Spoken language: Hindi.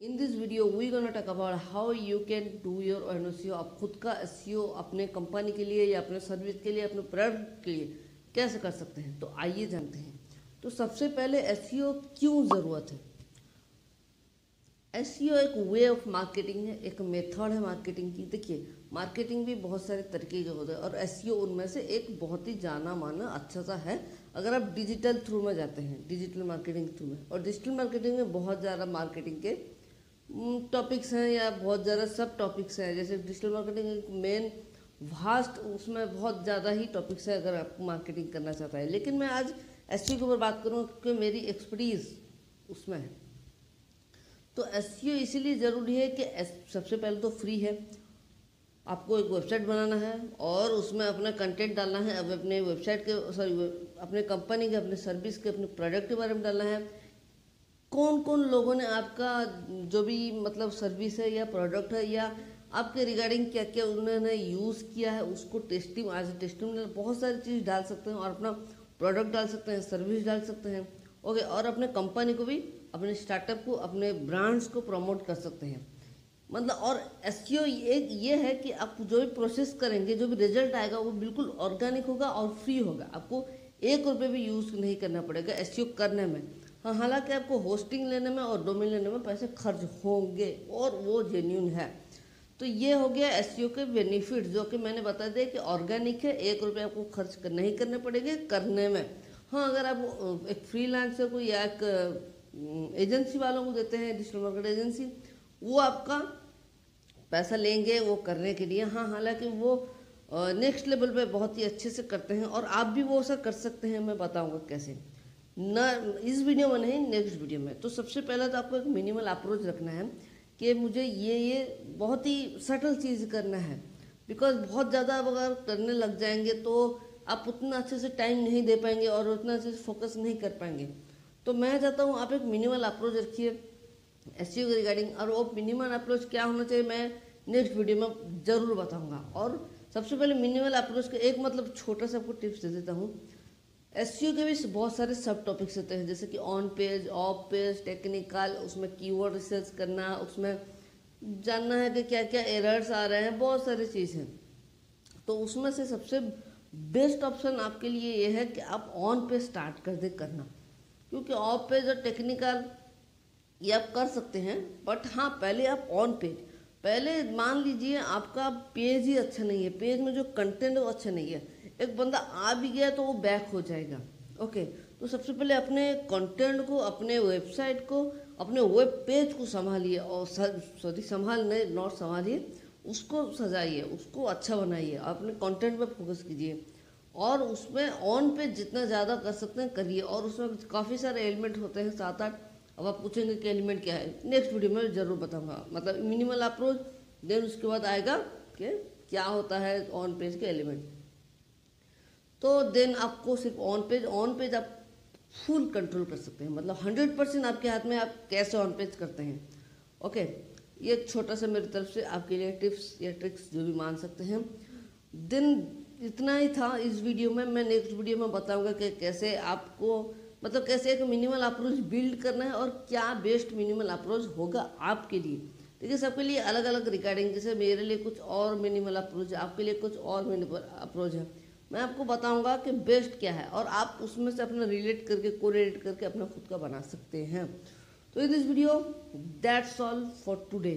In this video we gonna talk about how you can do your एनओसीओ आप खुद का एस अपने कंपनी के लिए या अपने सर्विस के लिए, अपने प्रोडक्ट के लिए कैसे कर सकते हैं? तो आइए जानते हैं। तो सबसे पहले एस क्यों ज़रूरत है? एस एक वे ऑफ़ मार्केटिंग है, एक मेथड है मार्केटिंग की। देखिए मार्केटिंग भी बहुत सारे तरीके के होते हैं और एस उनमें से एक बहुत ही जाना माना अच्छा सा है। अगर आप डिजिटल थ्रू में जाते हैं डिजिटल मार्केटिंग थ्रू में, और डिजिटल मार्केटिंग में बहुत ज़्यादा मार्केटिंग के टॉपिक्स हैं या बहुत ज़्यादा सब टॉपिक्स हैं। जैसे डिजिटल मार्केटिंग एक मेन वास्ट उसमें बहुत ज़्यादा ही टॉपिक्स है अगर आप मार्केटिंग करना चाहता है। लेकिन मैं आज एस के ऊपर बात करूँ क्योंकि मेरी एक्सपर्टीज़ उसमें है। तो एस इसीलिए ज़रूरी है कि सबसे पहले तो फ्री है। आपको एक वेबसाइट बनाना है और उसमें अपना कंटेंट डालना है। अब अपने वेबसाइट के सॉरी अपने कंपनी के, अपने सर्विस के, अपने प्रोडक्ट के बारे में डालना है। कौन कौन लोगों ने आपका जो भी मतलब सर्विस है या प्रोडक्ट है या आपके रिगार्डिंग क्या क्या उन्होंने यूज़ किया है, उसको टेस्टिंग आज टेस्टिंग बहुत सारी चीज़ डाल सकते हैं और अपना प्रोडक्ट डाल सकते हैं सर्विस डाल सकते हैं। ओके और अपने कंपनी को भी, अपने स्टार्टअप को, अपने ब्रांड्स को प्रमोट कर सकते हैं। मतलब और एस एक ये है कि आप जो भी प्रोसेस करेंगे, जो भी रिज़ल्ट आएगा, वो बिल्कुल ऑर्गेनिक होगा और फ्री होगा। आपको एक रुपये भी यूज़ नहीं करना पड़ेगा एस करने में। हाँ हालाँकि आपको होस्टिंग लेने में और डोमेन लेने में पैसे खर्च होंगे और वो जेन्यून है। तो ये हो गया एस के बेनिफिट जो कि मैंने बता दिया कि ऑर्गेनिक है, एक रुपये आपको खर्च नहीं करने पड़ेंगे करने में। हाँ अगर आप एक फ्रीलांसर को या एक एजेंसी वालों को देते हैं डिजिटल मार्केट एजेंसी वो आपका पैसा लेंगे वो करने के लिए। हाँ हालाँकि वो नेक्स्ट लेवल पे बहुत ही अच्छे से करते हैं और आप भी वो ऐसा कर सकते हैं, मैं बताऊँगा कैसे। न, इस वीडियो में नहीं नेक्स्ट वीडियो में। तो सबसे पहले तो आपको एक मिनिमल अप्रोच रखना है कि मुझे ये ये बहुत ही सटल चीज़ करना है। बिकॉज़ बहुत ज़्यादा अगर करने लग जाएँगे तो आप उतना अच्छे से टाइम नहीं दे पाएँगे और उतना अच्छे से फोकस नहीं कर पाएँगे। तो मैं चाहता हूँ आप एक मिनिमल अप्रोच रखिए एस के रिगार्डिंग और वो मिनिमल अप्रोच क्या होना चाहिए मैं नेक्स्ट वीडियो में ज़रूर बताऊँगा। और सबसे पहले मिनिमल अप्रोच का एक मतलब छोटा सा आपको टिप्स दे देता हूँ। एस के भी बहुत सारे सब टॉपिक्स होते हैं, जैसे कि on page off page technical उसमें कीवर्ड रिसर्च करना, उसमें जानना है कि क्या क्या एरर्स आ रहे हैं, बहुत सारी चीज़ हैं। तो उसमें से सबसे बेस्ट ऑप्शन आपके लिए ये है कि आप ऑन पेज स्टार्ट कर दे करना। क्योंकि ऑफ़ पेज और टेक्निकल ये आप कर सकते हैं बट हाँ पहले आप ऑन पेज पहले मान लीजिए आपका पेज ही अच्छा नहीं है पेज में जो कंटेंट है वो अच्छा नहीं है। एक बंदा आ भी गया तो वो बैक हो जाएगा। ओके तो सबसे पहले अपने कंटेंट को, अपने वेबसाइट को, अपने वेब पेज को संभालिए और सॉरी संभालने नॉट संभालिए, उसको सजाइए, उसको अच्छा बनाइए, अपने कंटेंट पे फोकस कीजिए और उसमें ऑन पे जितना ज़्यादा कर सकते हैं, करिए और उसमें काफ़ी सारे एलिमेंट होते हैं सात आठ अब आप पूछेंगे कि एलिमेंट क्या है? नेक्स्ट वीडियो में ज़रूर बताऊँगा। मतलब मिनिमल अप्रोच देन उसके बाद आएगा कि क्या होता है ऑन पेज के एलिमेंट तो देन आपको सिर्फ़ ऑन पेज ऑन पेज आप फुल कंट्रोल कर सकते हैं। मतलब हंड्रेड परसेंट आपके हाथ में आप कैसे ऑन पेज करते हैं। ओके ये छोटा सा मेरी तरफ़ से आपके लिए टिप्स या ट्रिक्स जो भी मान सकते हैं। दिन इतना ही था इस वीडियो में। मैं नेक्स्ट वीडियो में बताऊँगा कि कैसे आपको मतलब कैसे एक मिनिमल अप्रोच बिल्ड करना है और क्या बेस्ट मिनिमल अप्रोच होगा आपके लिए। देखिए, सबके लिए अलग अलग रिकॉर्डिंग जैसे मेरे लिए कुछ और मिनिमल अप्रोच है, आपके लिए कुछ और मिनिमल अप्रोच है। मैं आपको बताऊँगा कि बेस्ट क्या है और आप उसमें से अपना रिलेट करके कोरिलेट करके अपना खुद का बना सकते हैं। तो in this video that's all for today